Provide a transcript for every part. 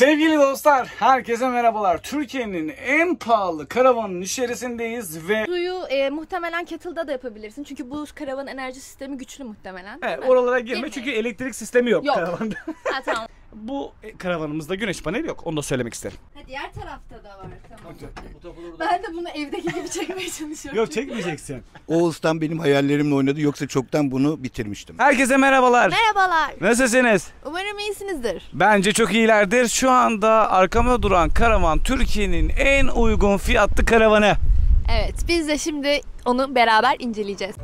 Sevgili dostlar, herkese merhabalar. Türkiye'nin en pahalı karavanın içerisindeyiz ve Suyu e, muhtemelen kettle'da da yapabilirsin. Çünkü bu karavan enerji sistemi güçlü muhtemelen. Evet, oralara girme Girme. çünkü elektrik sistemi yok, Yok. karavanda. Ha tamam. Bu e, karavanımızda güneş paneli yok. Onu da söylemek isterim. Ha, diğer tarafta da var tamam. Ben de bunu evdeki gibi çekmeye çalışıyorum. Yok çekmeyeceksin. Oğuz'dan benim hayallerimle oynadı yoksa çoktan bunu bitirmiştim. Herkese merhabalar. Merhabalar. Nasılsınız? Umarım iyisinizdir. Bence çok iyilerdir. Şu anda arkamda duran karavan Türkiye'nin en uygun fiyatlı karavanı. Evet biz de şimdi onu beraber inceleyeceğiz.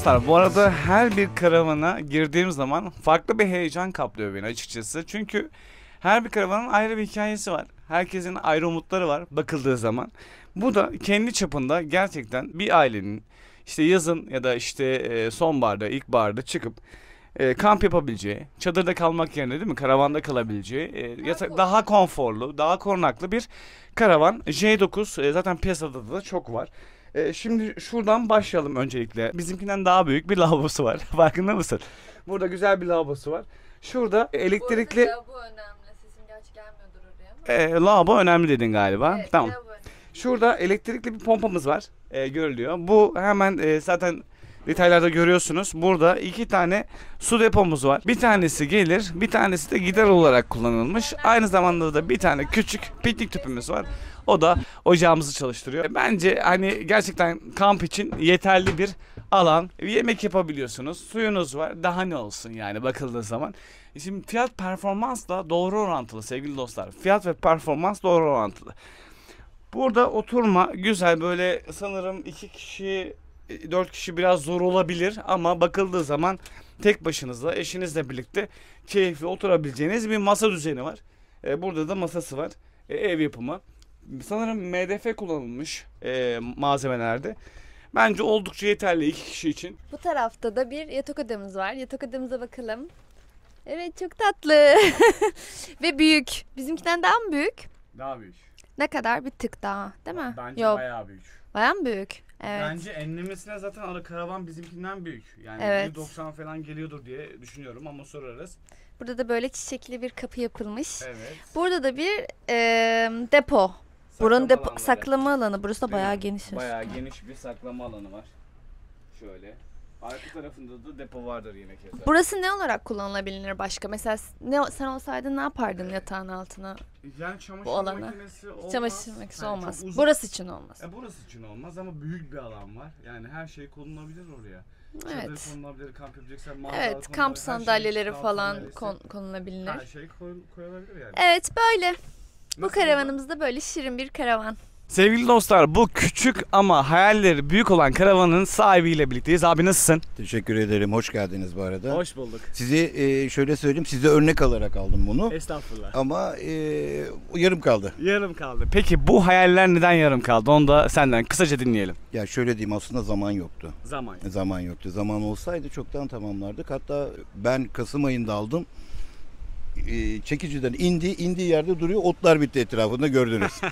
Dostlar bu arada her bir karavana girdiğim zaman farklı bir heyecan kaplıyor beni açıkçası. Çünkü her bir karavanın ayrı bir hikayesi var. Herkesin ayrı umutları var bakıldığı zaman. Bu da kendi çapında gerçekten bir ailenin işte yazın ya da işte e, sonbaharda, ilkbaharda çıkıp e, kamp yapabileceği, çadırda kalmak yerine değil mi karavanda kalabileceği, e, yatak, daha konforlu, daha korunaklı bir karavan. J9 e, zaten piyasada da çok var. E, şimdi şuradan başlayalım öncelikle. Bizimkinden daha büyük bir lavabosu var. Farkında mısın? Burada güzel bir lavabosu var. Şurada elektrikli Bu önemli. Sesim gerçi gelmiyordur oraya ama. e, lavabo önemli dedin galiba. tamam. Şurada elektrikli bir pompamız var. E, görülüyor. Bu hemen e, zaten detaylarda görüyorsunuz. Burada iki tane su depomuz var. Bir tanesi gelir, bir tanesi de gider olarak kullanılmış. Aynı zamanda da bir tane küçük piknik tüpümüz var. O da ocağımızı çalıştırıyor. E, Bence hani gerçekten kamp için yeterli bir alan. Yemek yapabiliyorsunuz. Suyunuz var. Daha ne olsun yani bakıldığı zaman. Şimdi fiyat performansla doğru orantılı sevgili dostlar. Fiyat ve performans doğru orantılı. Burada oturma güzel böyle sanırım iki kişi e, dört kişi biraz zor olabilir ama bakıldığı zaman tek başınızla eşinizle birlikte keyifli oturabileceğiniz bir masa düzeni var. E, burada da masası var. E, ev yapımı. Sanırım MDF kullanılmış e, malzemelerde. Bence oldukça yeterli iki kişi için. Bu tarafta da bir yatak odamız var. Yatak odamıza bakalım. Evet çok tatlı. Ve büyük. Bizimkinden daha mı büyük? Daha büyük. Ne kadar? Bir tık daha değil mi? Bence Yok. bayağı büyük. Bayağı mı büyük? Evet. Bence enlemesine zaten ara karavan bizimkinden büyük. Yani Evet. 190 falan geliyordur diye düşünüyorum ama sorarız. Burada da böyle çiçekli bir kapı yapılmış. Evet. Burada da bir e, depo. Buranın Saklama depo, saklama alanı. Burası da bayağı geniş. Bayağı geniş bir saklama alanı var. Şöyle. Arka tarafında da depo vardır yine keza. Burası ne olarak kullanılabilir başka? Mesela ne sen olsaydın ne yapardın yatağın altına? yani çamaşır bu alana. makinesi olmaz. Çamaşır makinesi Yani olmaz. uzun- Burası için olmaz. E, burası için olmaz ama büyük bir alan var. Yani her şey konulabilir oraya. Çadır Evet. konulabilir, kamp yapacaksan manzara Evet, kamp şey- sandalyeleri kamp falan kon, konulabilir. Her şey koy, koyulabilir yani. Evet böyle. Bu karavanımız da böyle şirin bir karavan. Sevgili dostlar bu küçük ama hayalleri büyük olan karavanın sahibiyle birlikteyiz. Abi nasılsın? Teşekkür ederim. Hoş geldiniz bu arada. Hoş bulduk. Sizi e, şöyle söyleyeyim. Size örnek alarak aldım bunu. Estağfurullah. Ama e, yarım kaldı. Yarım kaldı. Peki bu hayaller neden yarım kaldı? Onu da senden kısaca dinleyelim. Ya şöyle diyeyim aslında zaman yoktu. Zaman. Zaman yoktu. Zaman olsaydı çoktan tamamlardık. Hatta ben Kasım ayında aldım. E, çekiciden indi, indiği yerde duruyor. Otlar bitti etrafında gördünüz.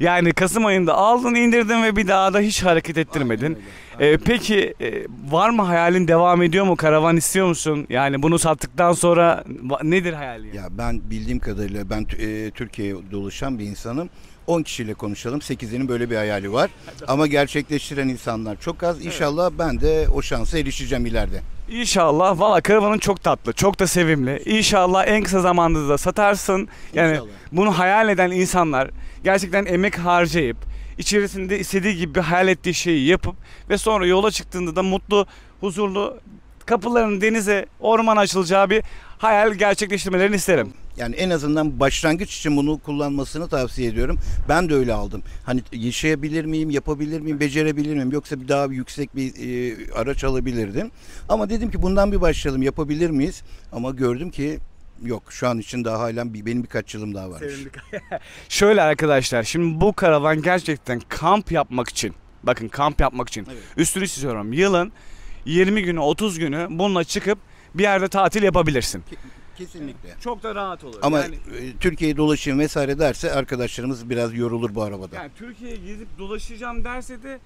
Yani Kasım ayında aldın indirdin ve bir daha da hiç hareket ettirmedin. Ee, peki e, var mı hayalin devam ediyor mu? Karavan istiyor musun? Yani bunu sattıktan sonra nedir hayalin? Ya ben bildiğim kadarıyla ben e, Türkiye'ye dolaşan bir insanım. 10 kişiyle konuşalım. 8'inin böyle bir hayali var. Ama gerçekleştiren insanlar çok az. İnşallah ben de o şansa erişeceğim ileride. İnşallah. Valla karavanın çok tatlı, çok da sevimli. İnşallah en kısa zamanda da satarsın. Yani İnşallah. bunu hayal eden insanlar gerçekten emek harcayıp içerisinde istediği gibi hayal ettiği şeyi yapıp ve sonra yola çıktığında da mutlu, huzurlu kapıların denize, ormana açılacağı bir hayal gerçekleştirmelerini isterim. Yani en azından başlangıç için bunu kullanmasını tavsiye ediyorum. Ben de öyle aldım. Hani yaşayabilir miyim, yapabilir miyim, becerebilir miyim? Yoksa bir daha yüksek bir e, araç alabilirdim. Ama dedim ki bundan bir başlayalım, yapabilir miyiz? Ama gördüm ki yok. Şu an için daha halen bir, benim birkaç yılım daha varmış. Şöyle arkadaşlar şimdi bu karavan gerçekten kamp yapmak için bakın kamp yapmak için Evet. üstünü çiziyorum yılın 20 günü 30 günü bununla çıkıp bir yerde tatil yapabilirsin. Kesinlikle. Çok da rahat olur. Ama yani, e, Türkiye'yi dolaşayım vesaire derse arkadaşlarımız biraz yorulur bu arabada. yani Türkiye'ye gezip dolaşacağım derse de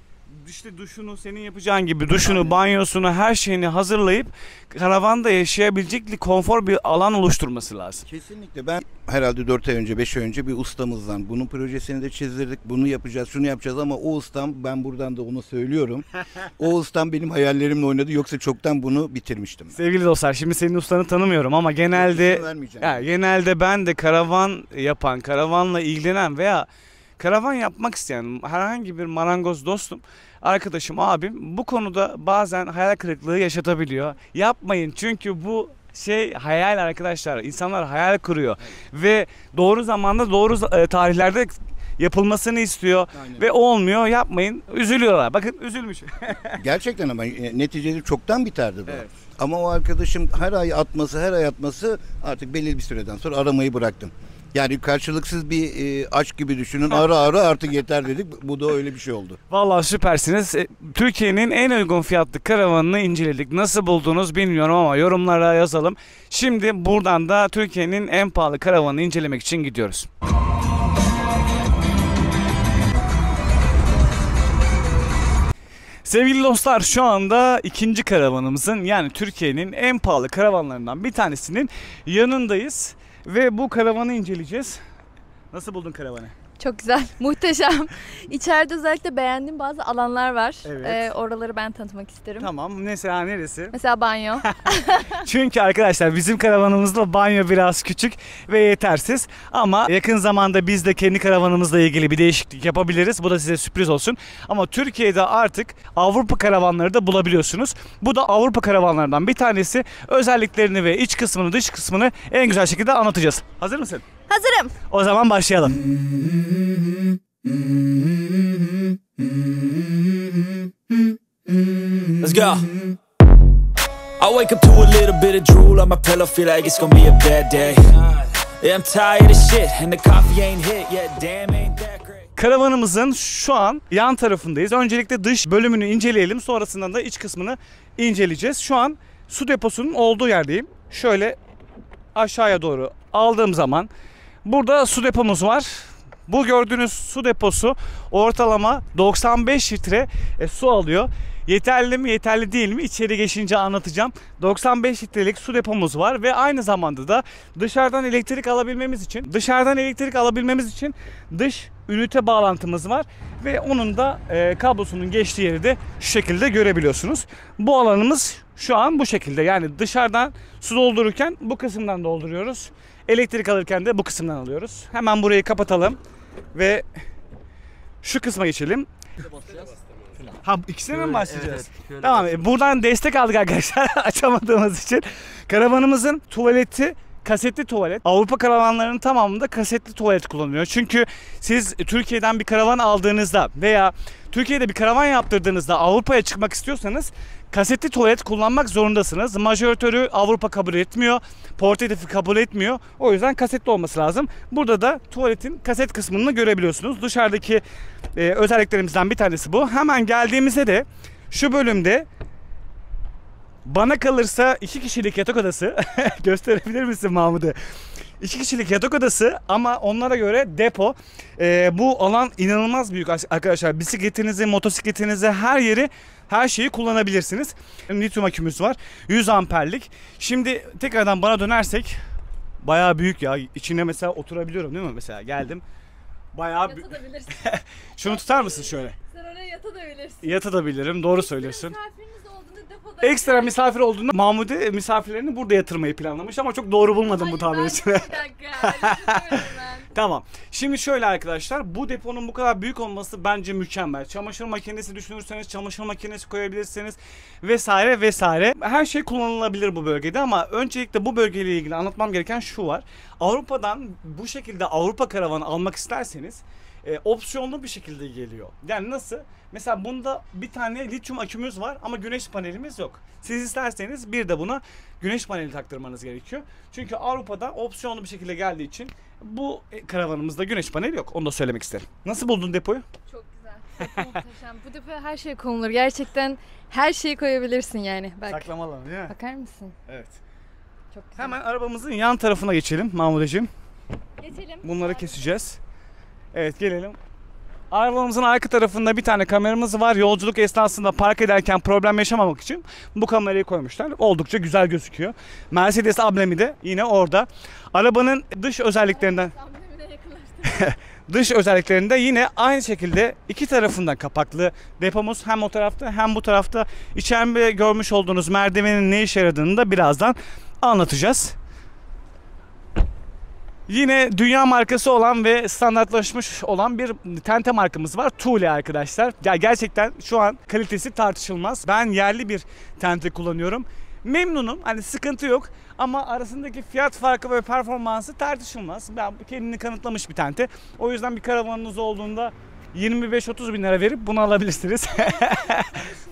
işte duşunu senin yapacağın gibi duşunu, banyosunu, her şeyini hazırlayıp karavanda yaşayabilecek bir konfor bir alan oluşturması lazım. Kesinlikle ben herhalde 4 ay önce 5 ay önce bir ustamızdan bunun projesini de çizdirdik bunu yapacağız şunu yapacağız ama o ustam ben buradan da onu söylüyorum. o ustam benim hayallerimle oynadı yoksa çoktan bunu bitirmiştim. Sevgili dostlar şimdi senin ustanı tanımıyorum ama genelde. Ya genelde ben de karavan yapan, karavanla ilgilenen veya karavan yapmak isteyen herhangi bir marangoz dostum, arkadaşım, abim bu konuda bazen hayal kırıklığı yaşatabiliyor. Yapmayın çünkü bu şey hayal arkadaşlar. İnsanlar hayal kuruyor ve doğru zamanda doğru e, tarihlerde yapılmasını istiyor Aynen. ve olmuyor. Yapmayın. Üzülüyorlar. Bakın üzülmüş. Gerçekten ama e, neticede çoktan biterdi bu. Evet. Ama o arkadaşım her ay atması her ay atması artık belli bir süreden sonra aramayı bıraktım. Yani karşılıksız bir e, aşk gibi düşünün. Ara ara artık yeter dedik. Bu da öyle bir şey oldu. Vallahi süpersiniz. E, Türkiye'nin en uygun fiyatlı karavanını inceledik. Nasıl buldunuz bilmiyorum ama yorumlara yazalım. Şimdi buradan da Türkiye'nin en pahalı karavanını incelemek için gidiyoruz. Sevgili dostlar şu anda ikinci karavanımızın yani Türkiye'nin en pahalı karavanlarından bir tanesinin yanındayız. Ve bu karavanı inceleyeceğiz. Nasıl buldun karavanı? Çok güzel, muhteşem. İçeride özellikle beğendiğim bazı alanlar var. Evet. Ee, oraları ben tanıtmak isterim. Tamam mesela neresi? Mesela banyo. Çünkü arkadaşlar bizim karavanımızda banyo biraz küçük ve yetersiz. Ama yakın zamanda biz de kendi karavanımızla ilgili bir değişiklik yapabiliriz. Bu da size sürpriz olsun. Ama Türkiye'de artık Avrupa karavanları da bulabiliyorsunuz. Bu da Avrupa karavanlarından bir tanesi. Özelliklerini ve iç kısmını dış kısmını en güzel şekilde anlatacağız. Hazır mısın? Hazırım. O zaman başlayalım. Let's go. I wake up to a little bit of drool on my pillow, feel like it's gonna be a bad day. Yeah, I'm tired of shit, and the coffee ain't hit yet. Damn, ain't that great. Karavanımızın şu an yan tarafındayız. Öncelikle dış bölümünü inceleyelim. Sonrasında da iç kısmını inceleyeceğiz. Şu an su deposunun olduğu yerdeyim. Şöyle aşağıya doğru aldığım zaman burada su depomuz var. Bu gördüğünüz su deposu ortalama 95 litre e, su alıyor. Yeterli mi yeterli değil mi içeri geçince anlatacağım. 95 litrelik su depomuz var ve aynı zamanda da dışarıdan elektrik alabilmemiz için dışarıdan elektrik alabilmemiz için dış ünite bağlantımız var ve onun da e, kablosunun geçtiği yeri de şu şekilde görebiliyorsunuz. Bu alanımız şu an bu şekilde yani dışarıdan su doldururken bu kısımdan dolduruyoruz. Elektrik alırken de bu kısımdan alıyoruz. Hemen burayı kapatalım ve şu kısma geçelim. Ha ikisine mi başlayacağız? Tamam e, buradan destek aldık arkadaşlar açamadığımız için. Karavanımızın tuvaleti kasetli tuvalet. Avrupa karavanlarının tamamında kasetli tuvalet kullanılıyor. Çünkü siz Türkiye'den bir karavan aldığınızda veya Türkiye'de bir karavan yaptırdığınızda Avrupa'ya çıkmak istiyorsanız kasetli tuvalet kullanmak zorundasınız. Majoratörü Avrupa kabul etmiyor. Portatifi kabul etmiyor. O yüzden kasetli olması lazım. Burada da tuvaletin kaset kısmını görebiliyorsunuz. Dışarıdaki e, özelliklerimizden bir tanesi bu. Hemen geldiğimizde de şu bölümde bana kalırsa iki kişilik yatak odası gösterebilir misin Mahmut'u? İki kişilik yatak odası ama onlara göre depo. Ee, bu alan inanılmaz büyük arkadaşlar. Bisikletinizi, motosikletinizi her yeri her şeyi kullanabilirsiniz. Lityum akümüz var. 100 amperlik. Şimdi tekrardan bana dönersek bayağı büyük ya. İçine mesela oturabiliyorum değil mi mesela? Geldim. Bayağı bü- Yatabilirsin. Şunu tutar mısın şöyle? Sen oraya yatabilirsin. Yatabilirim. Doğru söylüyorsun. Depoda... Ekstra misafir olduğunda Mahmudi misafirlerini burada yatırmayı planlamış ama çok doğru bulmadım bu tabir için. Ben. Tamam. Şimdi şöyle arkadaşlar bu deponun bu kadar büyük olması bence mükemmel. Çamaşır makinesi düşünürseniz çamaşır makinesi koyabilirsiniz vesaire vesaire. Her şey kullanılabilir bu bölgede ama öncelikle bu bölgeyle ilgili anlatmam gereken şu var. Avrupa'dan bu şekilde Avrupa karavanı almak isterseniz e, opsiyonlu bir şekilde geliyor. Yani nasıl? Mesela bunda bir tane lityum akümüz var ama güneş panelimiz yok. Siz isterseniz bir de buna güneş paneli taktırmanız gerekiyor. Çünkü Avrupa'da opsiyonlu bir şekilde geldiği için bu karavanımızda güneş paneli yok. Onu da söylemek isterim. Nasıl buldun depoyu? Çok güzel. Muhteşem. Bu depoya her şey konulur. Gerçekten her şeyi koyabilirsin yani. Bak. Saklama alanı değil mi? Bakar mısın? Evet. Çok güzel. Hemen arabamızın yan tarafına geçelim Mahmudeciğim. geçelim. Bunları keseceğiz. Evet gelelim. Arabamızın arka tarafında bir tane kameramız var. Yolculuk esnasında park ederken problem yaşamamak için bu kamerayı koymuşlar. Oldukça güzel gözüküyor. Mercedes ablemi de yine orada. Arabanın dış özelliklerinden dış özelliklerinde yine aynı şekilde iki tarafından kapaklı depomuz hem o tarafta hem bu tarafta içeride görmüş olduğunuz merdivenin ne işe yaradığını da birazdan anlatacağız. Yine dünya markası olan ve standartlaşmış olan bir tente markamız var. Thule arkadaşlar. Ya gerçekten şu an kalitesi tartışılmaz. Ben yerli bir tente kullanıyorum. Memnunum. Hani sıkıntı yok. Ama arasındaki fiyat farkı ve performansı tartışılmaz. Ben kendini kanıtlamış bir tente. O yüzden bir karavanınız olduğunda 25-30 bin lira verip bunu alabilirsiniz.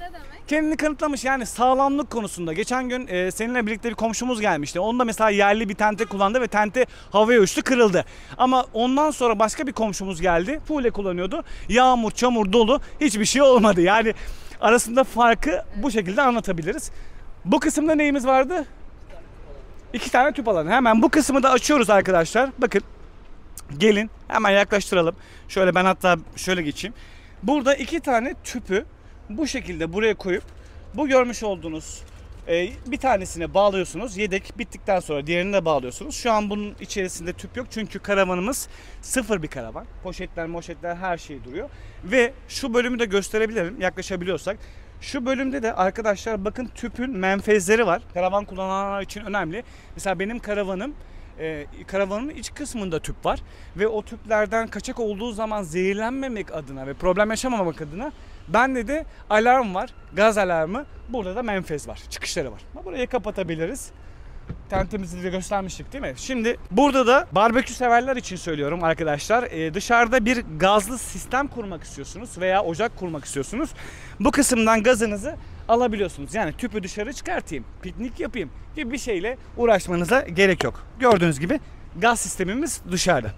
kendini kanıtlamış yani sağlamlık konusunda. Geçen gün e, seninle birlikte bir komşumuz gelmişti. Onda mesela yerli bir tente kullandı ve tente havaya uçtu kırıldı. Ama ondan sonra başka bir komşumuz geldi. Pule kullanıyordu. Yağmur, çamur, dolu hiçbir şey olmadı. Yani arasında farkı bu şekilde anlatabiliriz. Bu kısımda neyimiz vardı? İki tane tüp alanı. Hemen bu kısmı da açıyoruz arkadaşlar. Bakın gelin hemen yaklaştıralım. Şöyle ben hatta şöyle geçeyim. Burada iki tane tüpü bu şekilde buraya koyup bu görmüş olduğunuz e, bir tanesine bağlıyorsunuz. Yedek bittikten sonra diğerini de bağlıyorsunuz. Şu an bunun içerisinde tüp yok çünkü karavanımız sıfır bir karavan. Poşetler, moşetler her şey duruyor. Ve şu bölümü de gösterebilirim yaklaşabiliyorsak. Şu bölümde de arkadaşlar bakın tüpün menfezleri var. Karavan kullananlar için önemli. Mesela benim karavanım e, karavanın iç kısmında tüp var ve o tüplerden kaçak olduğu zaman zehirlenmemek adına ve problem yaşamamak adına bende de alarm var. Gaz alarmı. Burada da menfez var. Çıkışları var. Burayı kapatabiliriz. Tentemizi de göstermiştik değil mi? Şimdi burada da barbekü severler için söylüyorum arkadaşlar. Ee, dışarıda bir gazlı sistem kurmak istiyorsunuz veya ocak kurmak istiyorsunuz. Bu kısımdan gazınızı alabiliyorsunuz. Yani tüpü dışarı çıkartayım, piknik yapayım gibi bir şeyle uğraşmanıza gerek yok. Gördüğünüz gibi gaz sistemimiz dışarıda.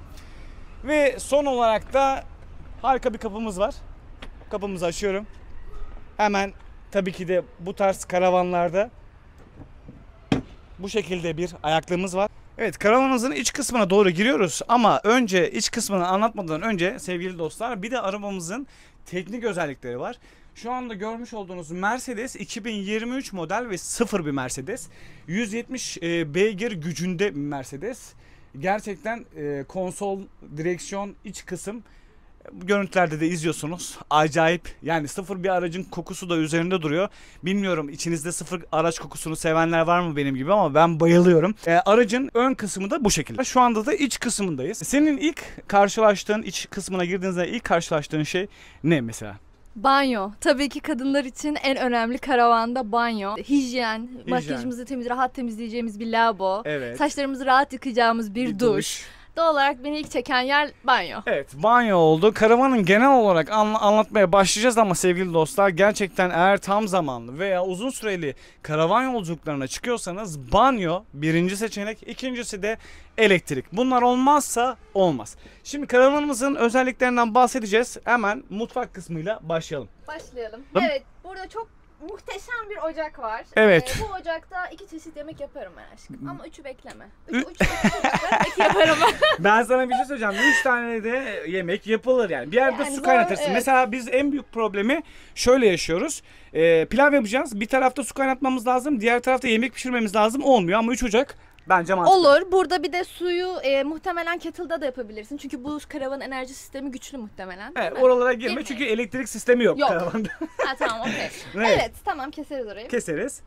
Ve son olarak da harika bir kapımız var. Kapımızı açıyorum. Hemen tabii ki de bu tarz karavanlarda bu şekilde bir ayaklığımız var. Evet karavanımızın iç kısmına doğru giriyoruz ama önce iç kısmını anlatmadan önce sevgili dostlar bir de arabamızın teknik özellikleri var. Şu anda görmüş olduğunuz Mercedes 2023 model ve sıfır bir Mercedes. 170 e, beygir gücünde bir Mercedes. Gerçekten e, konsol, direksiyon, iç kısım görüntülerde de izliyorsunuz. Acayip. Yani sıfır bir aracın kokusu da üzerinde duruyor. Bilmiyorum içinizde sıfır araç kokusunu sevenler var mı benim gibi ama ben bayılıyorum. Ee, aracın ön kısmı da bu şekilde. Şu anda da iç kısmındayız. Senin ilk karşılaştığın iç kısmına girdiğinizde ilk karşılaştığın şey ne mesela? Banyo. Tabii ki kadınlar için en önemli karavanda banyo. Hijyen, makyajımızı temiz, rahat temizleyeceğimiz bir lavabo. Evet. Saçlarımızı rahat yıkayacağımız bir, duş. Doğal olarak beni ilk çeken yer banyo. Evet banyo oldu. Karavanın genel olarak anla- anlatmaya başlayacağız ama sevgili dostlar gerçekten eğer tam zamanlı veya uzun süreli karavan yolculuklarına çıkıyorsanız banyo birinci seçenek. ikincisi de elektrik. Bunlar olmazsa olmaz. Şimdi karavanımızın özelliklerinden bahsedeceğiz. Hemen mutfak kısmıyla başlayalım. Başlayalım. Evet, burada çok muhteşem bir ocak var. Evet. Ee, bu ocakta iki çeşit yemek yaparım ben aşkım. Ama üçü bekleme. Üç, üç, üç yaparım. Ben sana bir şey söyleyeceğim. 3 tane de yemek yapılır yani. Bir yerde Yani su zor, kaynatırsın. evet. Mesela biz en büyük problemi şöyle yaşıyoruz. Ee, pilav yapacağız. Bir tarafta su kaynatmamız lazım. Diğer tarafta yemek pişirmemiz lazım. Olmuyor ama 3 ocak bence mantıklı. Olur. Burada bir de suyu e, muhtemelen kettle'da da yapabilirsin. Çünkü bu karavanın enerji sistemi güçlü muhtemelen. Evet, mi? oralara girme Girmeyin. çünkü elektrik sistemi yok, Yok. karavanda. Ha tamam okey. Evet. evet tamam keseriz orayı. Keseriz.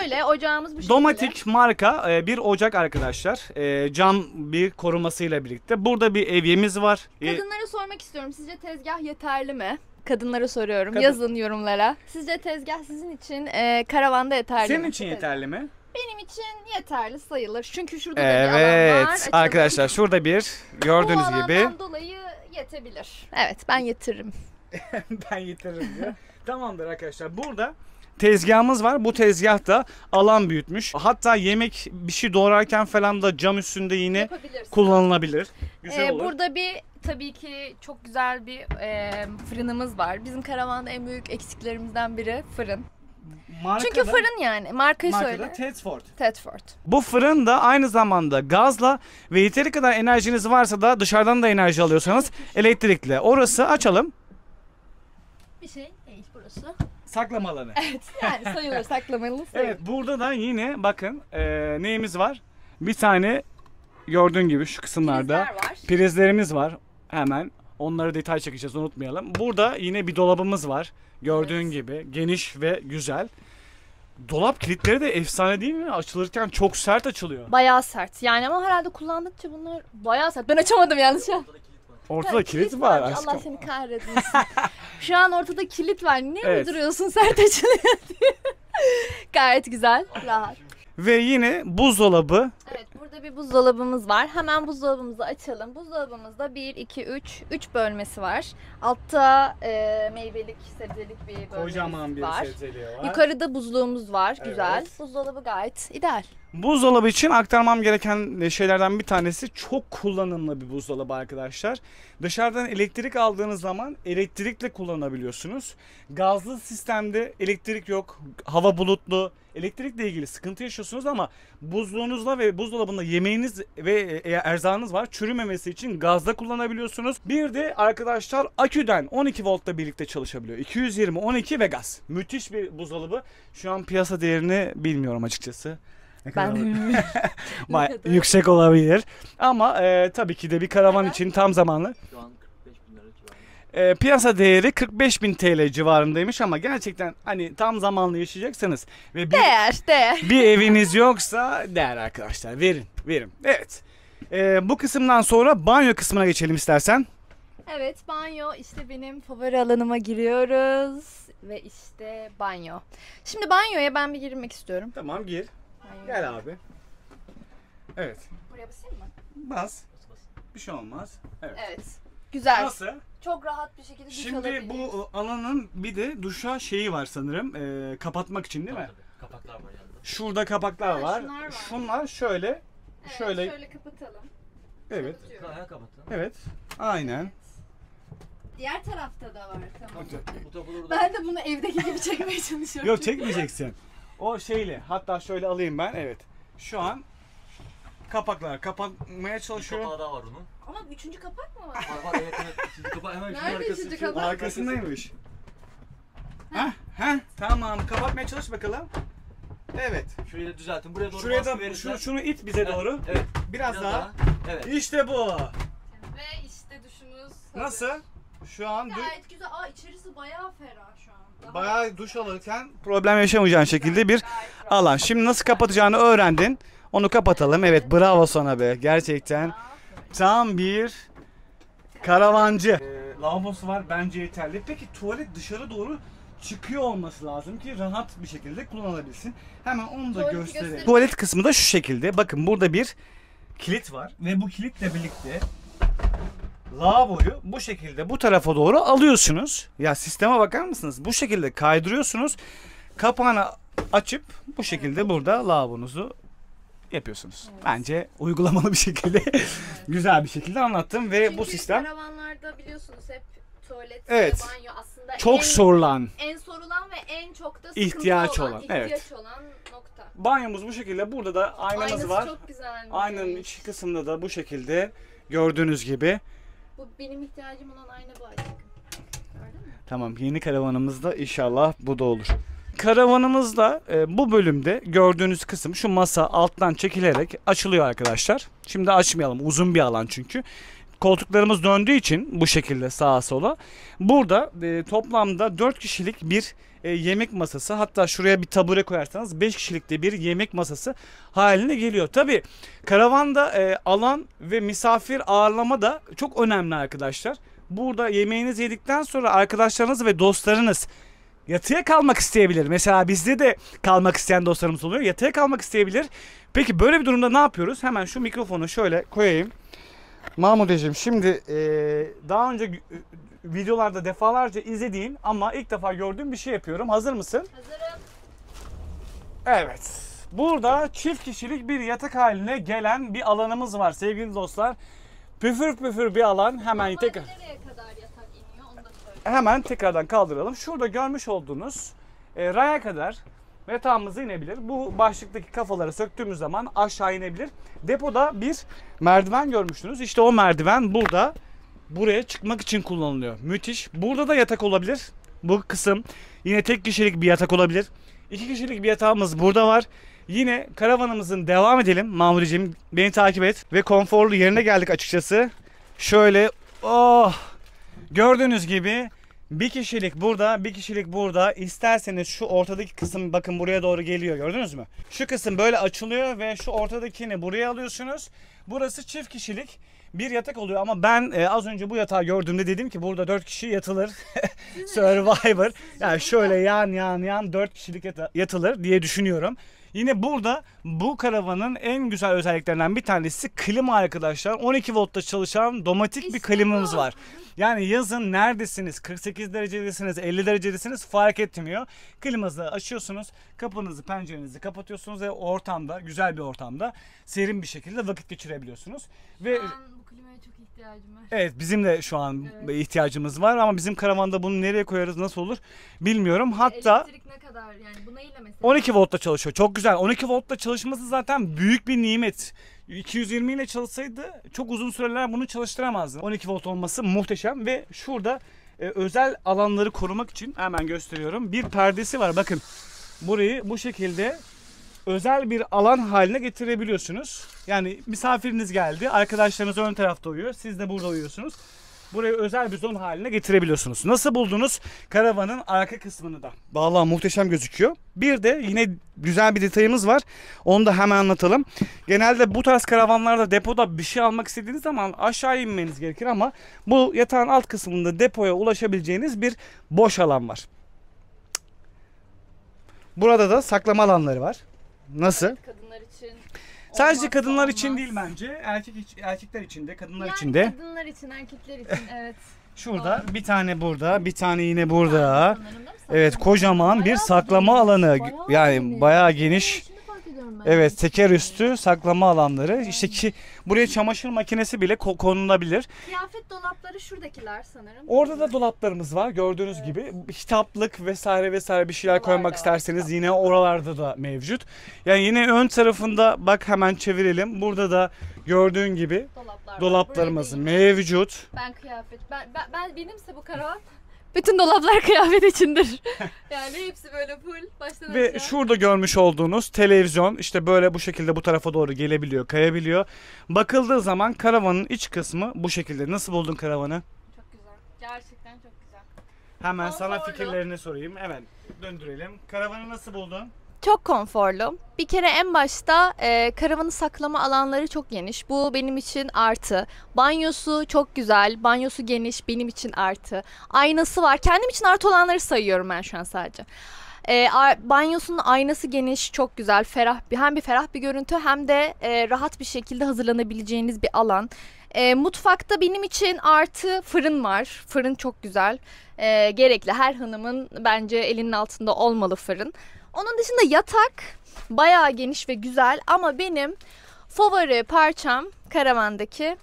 Böyle ocağımız bu şekilde. Domatik marka e, bir ocak arkadaşlar. E, cam bir korumasıyla birlikte. Burada bir evyemiz var. E, Kadınlara sormak istiyorum. Sizce tezgah yeterli mi? Kadınlara soruyorum. Kadın- Yazın yorumlara. Sizce tezgah sizin için e, karavanda yeterli mi? Senin için Bu tezgah. yeterli mi? Benim için yeterli sayılır. Çünkü şurada da bir alan var. Evet arkadaşlar şurada bir gördüğünüz Bu gibi. alandan dolayı yetebilir. Evet ben yetiririm. ben yetiririm diyor. Tamamdır arkadaşlar. Burada tezgahımız var. Bu tezgahta alan büyütmüş. Hatta yemek bir şey doğrarken falan da cam üstünde yine kullanılabilir. Güzel Ee, olur. burada bir tabii ki çok güzel bir e, fırınımız var. Bizim karavanda en büyük eksiklerimizden biri fırın. Çünkü fırın yani. Markayı söyle. Tedford. Tedford. Bu fırın da aynı zamanda gazla ve yeteri kadar enerjiniz varsa da dışarıdan da enerji alıyorsanız elektrikle. Orası açalım. Bir şey değil burası. Saklama alanı. Evet yani sayılır saklamalı sayılır. Evet burada da yine bakın eee, neyimiz var? Bir tane gördüğün gibi şu kısımlarda Prizler var. prizlerimiz var. Hemen onları detay çekeceğiz unutmayalım. Burada yine bir dolabımız var. Gördüğün Evet. gibi geniş ve güzel. Dolap kilitleri de efsane değil mi? Açılırken çok sert açılıyor. Bayağı sert. Yani ama herhalde kullandıkça bunlar bayağı sert. Ben açamadım yalnız şu an. Ortada Ha, kilit var aşkım. Allah seni kahretmesin. Şu an ortada kilit var. Niye Evet. uyduruyorsun sert açılıyor diye. Gayet güzel, rahat. Ve yine buzdolabı. Evet burada bir buzdolabımız var. Hemen buzdolabımızı açalım. Buzdolabımızda 1, 2, 3, 3 bölmesi var. Altta e, meyvelik, sebzelik bir bölmemiz var. sebzeliği var. Yukarıda buzluğumuz var. Güzel. Evet. Buzdolabı gayet ideal. Buzdolabı için aktarmam gereken şeylerden bir tanesi çok kullanımlı bir buzdolabı arkadaşlar. Dışarıdan elektrik aldığınız zaman elektrikle kullanabiliyorsunuz. Gazlı sistemde elektrik yok, hava bulutlu. Elektrikle ilgili sıkıntı yaşıyorsunuz ama buzluğunuzla ve buzdolabında yemeğiniz ve e, erzağınız var. Çürümemesi için gazda kullanabiliyorsunuz. Bir de arkadaşlar aküden 12 voltla birlikte çalışabiliyor. 220, 12 ve gaz. Müthiş bir buzdolabı. Şu an piyasa değerini bilmiyorum açıkçası. Ne kadar Ben Baya- kadar? yüksek olabilir. Ama e, tabii ki de bir karavan Evet. için tam zamanlı. Şu an 45 bin lira civarında. E, piyasa değeri 45 bin TL civarındaymış ama gerçekten hani tam zamanlı yaşayacaksanız ve bir, değer, değer. bir eviniz yoksa değer arkadaşlar verin verin. Evet. E, bu kısımdan sonra banyo kısmına geçelim istersen. Evet banyo işte benim favori alanıma giriyoruz. Ve işte banyo. Şimdi banyoya ben bir girmek istiyorum. Tamam gir. Gel abi. Evet. Buraya basayım mı? Bas. Bir şey olmaz. Evet. Evet. Güzel. Nasıl? Çok rahat bir şekilde duş Şimdi alabiliriz. bu alanın bir de duşa şeyi var sanırım. e, kapatmak için değil mi? Tabii, Kapaklar var yanında. Şurada kapaklar Ha, var. şunlar var. Şunlar şöyle. Evet, şöyle. şöyle kapatalım. Evet. Kapatıyorum. Ayağı kapatın. Evet. Aynen. Diğer tarafta da var tamam. Bu topu burada. Ben de bunu evdeki gibi çekmeye çalışıyorum. Yok çekmeyeceksin. O şeyle. Hatta şöyle alayım ben. Evet. Şu an kapaklar kapanmaya çalışıyor. Kapağı daha var onun. Ama üçüncü kapak mı var? Var var evet evet. Kapağı hemen şunun Nerede arkası. üçüncü kapak? Arkasındaymış. Heh, heh, tamam. Kapatmaya çalış bakalım. Evet. Şurayı da düzeltin. Buraya doğru Şuraya baskı da verirsen- şunu, şunu it bize Evet, doğru. Evet. Biraz, Biraz daha. daha. Evet. İşte bu. Ve işte duşumuz hazır. Nasıl? Şu an Gayet güzel. Aa içerisi bayağı ferah şu an. Bayağı duş alırken problem yaşamayacağın şekilde bir alan. Şimdi nasıl kapatacağını öğrendin. Onu kapatalım. Evet bravo sana be. Gerçekten tam bir karavancı. Ee, lavabosu var bence yeterli. Peki tuvalet dışarı doğru çıkıyor olması lazım ki rahat bir şekilde kullanılabilsin. Hemen onu da Tuvaleti gösterelim. gösterelim. Tuvalet kısmı da şu şekilde. Bakın burada bir kilit var ve bu kilitle birlikte lavaboyu bu şekilde bu tarafa doğru alıyorsunuz. Ya sisteme bakar mısınız? Bu şekilde kaydırıyorsunuz. Kapağını açıp bu şekilde burada lavabonuzu yapıyorsunuz. Bence uygulamalı bir şekilde güzel bir şekilde anlattım ve bu Çünkü sistem karavanlarda biliyorsunuz hep tuvalet Evet. ve banyo aslında çok en, sorulan. en sorulan ve en çok da İhtiyaç olan, olan, ihtiyaç evet. olan nokta. Banyomuz bu şekilde. Burada da aynamız Aynısı var. çok güzel. Aynanın iç kısmında da bu şekilde gördüğünüz gibi. Bu benim ihtiyacım olan ayna bu aşkım. Tamam yeni karavanımızda inşallah bu da olur. Karavanımızda e, bu bölümde gördüğünüz kısım şu masa alttan çekilerek açılıyor arkadaşlar. Şimdi açmayalım uzun bir alan çünkü. Koltuklarımız döndüğü için bu şekilde sağa sola. Burada e, toplamda 4 kişilik bir e, yemek masası hatta şuraya bir tabure koyarsanız 5 kişilik de bir yemek masası haline geliyor. Tabi karavanda e, alan ve misafir ağırlama da çok önemli arkadaşlar. Burada yemeğinizi yedikten sonra arkadaşlarınız ve dostlarınız yatıya kalmak isteyebilir. Mesela bizde de kalmak isteyen dostlarımız oluyor. Yatıya kalmak isteyebilir. Peki böyle bir durumda ne yapıyoruz? Hemen şu mikrofonu şöyle koyayım. Mahmudeciğim şimdi eee, daha önce e, videolarda defalarca izlediğim ama ilk defa gördüğüm bir şey yapıyorum. Hazır mısın? Hazırım. Evet. Burada çift kişilik bir yatak haline gelen bir alanımız var sevgili dostlar. Püfür püfür bir alan hemen tekrar Nereye kadar yatak iniyor onu da söyle. hemen tekrardan kaldıralım. Şurada görmüş olduğunuz e, raya kadar yatağımız inebilir. Bu başlıktaki kafaları söktüğümüz zaman aşağı inebilir. Depoda bir merdiven görmüştünüz. İşte o merdiven burada buraya çıkmak için kullanılıyor. Müthiş. Burada da yatak olabilir. Bu kısım yine tek kişilik bir yatak olabilir. İki kişilik bir yatağımız burada var. Yine karavanımızın devam edelim. Mamuricim beni takip et. Ve konforlu yerine geldik açıkçası. Şöyle oh Gördüğünüz gibi bir kişilik burada, bir kişilik burada. İsterseniz şu ortadaki kısım bakın buraya doğru geliyor. Gördünüz mü? Şu kısım böyle açılıyor ve şu ortadakini buraya alıyorsunuz. Burası çift kişilik bir yatak oluyor ama ben e, az önce bu yatağı gördüğümde dedim ki burada 4 kişi yatılır. Survivor. Yani şöyle yan yan yan 4 kişilik yata- yatılır diye düşünüyorum. Yine burada bu karavanın en güzel özelliklerinden bir tanesi klima arkadaşlar. 12 voltta çalışan domatik bir klimamız var. Yani yazın neredesiniz? 48 derecedesiniz, 50 derecedesiniz fark etmiyor. Klimanızı açıyorsunuz, kapınızı, pencerenizi kapatıyorsunuz ve ortamda, güzel bir ortamda serin bir şekilde vakit geçirebiliyorsunuz. Ve çok ihtiyacım var. Evet bizim de şu an ihtiyacımız var ama bizim karavanda bunu nereye koyarız nasıl olur bilmiyorum. Hatta Elektrik ne kadar yani bu neyle mesela? 12 voltta çalışıyor. Çok güzel. 12 voltta çalışması zaten büyük bir nimet. 220 ile çalışsaydı çok uzun süreler bunu çalıştıramazdı. 12 volt olması muhteşem ve şurada e, özel alanları korumak için hemen gösteriyorum. Bir perdesi var. Bakın burayı bu şekilde özel bir alan haline getirebiliyorsunuz. Yani misafiriniz geldi, arkadaşlarınız ön tarafta uyuyor, siz de burada uyuyorsunuz. Burayı özel bir zon haline getirebiliyorsunuz. Nasıl buldunuz karavanın arka kısmını da? Vallahi muhteşem gözüküyor. Bir de yine güzel bir detayımız var. Onu da hemen anlatalım. Genelde bu tarz karavanlarda depoda bir şey almak istediğiniz zaman aşağı inmeniz gerekir ama bu yatağın alt kısmında depoya ulaşabileceğiniz bir boş alan var. Burada da saklama alanları var. Nasıl? Kadınlar için. Sadece kadınlar için olmaz. değil bence. Erkek iç- erkekler için de, kadınlar Yani için de. kadınlar için, erkekler için evet. Şurada bir tane burada, bir tane yine burada. Sanırım? Evet, kocaman bir Bayağı saklama geniş, alanı. bayağı Yani geniş. bayağı geniş. Ben. Evet, teker üstü saklama alanları. İşte ki buraya çamaşır makinesi bile ko- konulabilir. Kıyafet dolapları şuradakiler sanırım. Orada da dolaplarımız var gördüğünüz gibi. Kitaplık vesaire vesaire bir şeyler Oralarda koymak var, isterseniz yine oralarda da mevcut. Yani yine ön tarafında bak hemen çevirelim. Burada da gördüğün gibi Dolaplar var. dolaplarımız Buraya değil. mevcut. Ben kıyafet. Ben, ben, ben benimse bu karavan. Bütün dolaplar kıyafet içindir. yani hepsi böyle full baştan Ve aşağı. şurada görmüş olduğunuz televizyon işte böyle bu şekilde bu tarafa doğru gelebiliyor, kayabiliyor. Bakıldığı zaman karavanın iç kısmı bu şekilde. Nasıl buldun karavanı? Çok güzel. Gerçekten çok güzel. Hemen sana Konforlu. fikirlerini sorayım. Evet, döndürelim. Karavanı nasıl buldun? Çok konforlu. Bir kere en başta e, karavanı saklama alanları çok geniş. Bu benim için artı. Banyosu çok güzel. Banyosu geniş benim için artı. Aynası var. Kendim için artı olanları sayıyorum ben şu an sadece. E, banyosunun aynası geniş, çok güzel, ferah bir hem bir ferah bir görüntü hem de e, rahat bir şekilde hazırlanabileceğiniz bir alan. E, mutfakta benim için artı fırın var. Fırın çok güzel. E, gerekli. Her hanımın bence elinin altında olmalı fırın. Onun dışında yatak bayağı geniş ve güzel ama benim favori parçam karavandaki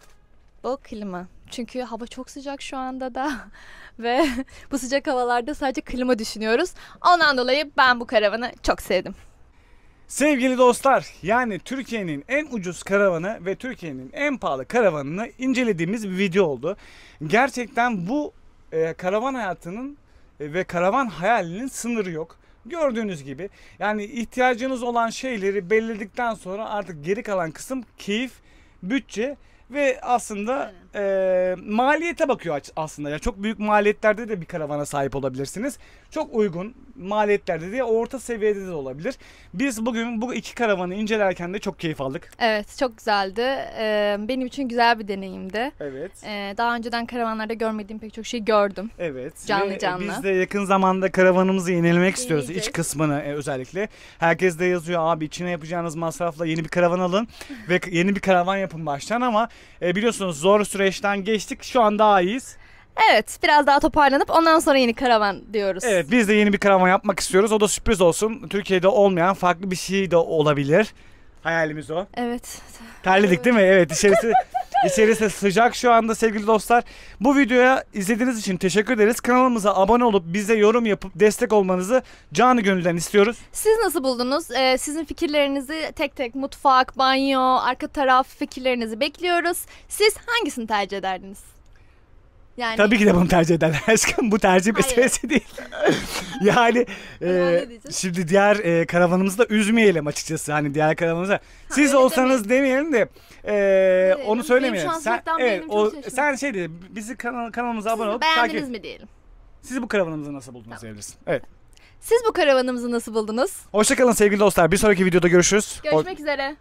bu klima. Çünkü hava çok sıcak şu anda da ve bu sıcak havalarda sadece klima düşünüyoruz. Ondan dolayı ben bu karavanı çok sevdim. Sevgili dostlar, yani Türkiye'nin en ucuz karavanı ve Türkiye'nin en pahalı karavanını incelediğimiz bir video oldu. Gerçekten bu e, karavan hayatının e, ve karavan hayalinin sınırı yok. Gördüğünüz gibi yani ihtiyacınız olan şeyleri belirledikten sonra artık geri kalan kısım keyif, bütçe ve aslında e, maliyete bakıyor aslında. Yani çok büyük maliyetlerde de bir karavana sahip olabilirsiniz. Çok uygun maliyetlerde de orta seviyede de olabilir. Biz bugün bu iki karavanı incelerken de çok keyif aldık. Evet çok güzeldi. Ee, benim için güzel bir deneyimdi. Evet. Ee, daha önceden karavanlarda görmediğim pek çok şey gördüm. Evet. Canlı Ve canlı. Biz de yakın zamanda karavanımızı yenilemek istiyoruz. İç kısmını e, özellikle. Herkes de yazıyor abi içine yapacağınız masrafla yeni bir karavan alın ve yeni bir karavan yapın baştan ama e, biliyorsunuz zor süreçten geçtik. Şu an daha iyiyiz. Evet biraz daha toparlanıp ondan sonra yeni karavan diyoruz. Evet biz de yeni bir karavan yapmak istiyoruz. O da sürpriz olsun. Türkiye'de olmayan farklı bir şey de olabilir. Hayalimiz o. Evet. Terledik değil mi? Evet içerisi İçerisi sıcak şu anda sevgili dostlar. Bu videoya izlediğiniz için teşekkür ederiz. Kanalımıza abone olup bize yorum yapıp destek olmanızı canı gönülden istiyoruz. Siz nasıl buldunuz? Ee, sizin fikirlerinizi tek tek mutfak, banyo, arka taraf fikirlerinizi bekliyoruz. Siz hangisini tercih ederdiniz? Yani Tabii ki de bunu tercih ederler aşkım. Bu tercih Hayır. meselesi değil. yani e, şimdi diğer e, karavanımızı da üzmeyelim açıkçası. Hani diğer karavanımıza. Siz öyle olsanız demeyelim de e, onu söylemeyelim. Sen, evet, o, sen şey de bizi kanal, kanalımıza abone olup beğendiniz takip mi diyelim. Siz bu karavanımızı nasıl buldunuz diyebilirsin. Evet. Siz bu karavanımızı nasıl buldunuz? Hoşçakalın sevgili dostlar. Bir sonraki videoda görüşürüz. Görüşmek üzere.